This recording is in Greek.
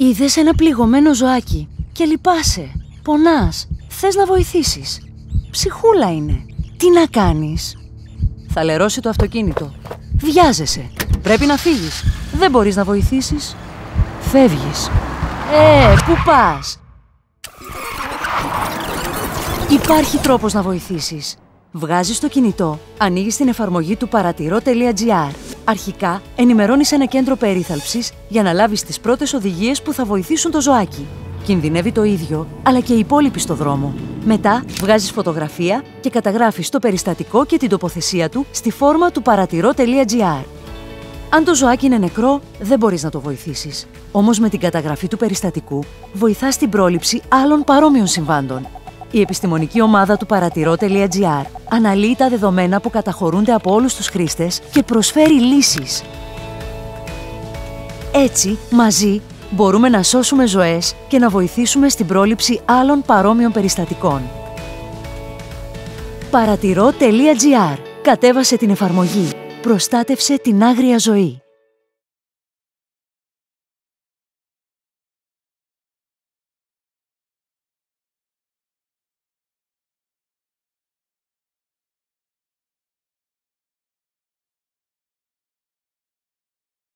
Είδες ένα πληγωμένο ζωάκι και λυπάσαι. Πονάς. Θες να βοηθήσεις. Ψυχούλα είναι. Τι να κάνεις; Θα λερώσει το αυτοκίνητο. Βιάζεσαι. Πρέπει να φύγεις. Δεν μπορείς να βοηθήσεις. Φεύγεις. Ε, πού πας; Υπάρχει τρόπος να βοηθήσεις. Βγάζεις το κινητό, ανοίγεις την εφαρμογή του παρατηρώ.gr. Αρχικά, ενημερώνεις ένα κέντρο περίθαλψης για να λάβεις τις πρώτες οδηγίες που θα βοηθήσουν το ζωάκι. Κινδυνεύει το ίδιο, αλλά και οι υπόλοιποι στο δρόμο. Μετά, βγάζεις φωτογραφία και καταγράφεις το περιστατικό και την τοποθεσία του στη φόρμα του παρατηρώ.gr. Αν το ζωάκι είναι νεκρό, δεν μπορείς να το βοηθήσεις. Όμως με την καταγραφή του περιστατικού, βοηθάς την πρόληψη άλλων παρόμοιων συμβάντων. Η επιστημονική ομάδα του παρατηρώ.gr αναλύει τα δεδομένα που καταχωρούνται από όλους τους χρήστες και προσφέρει λύσεις. Έτσι, μαζί, μπορούμε να σώσουμε ζωές και να βοηθήσουμε στην πρόληψη άλλων παρόμοιων περιστατικών. Παρατηρώ.gr Κατέβασε την εφαρμογή. Προστάτευσε την άγρια ζωή.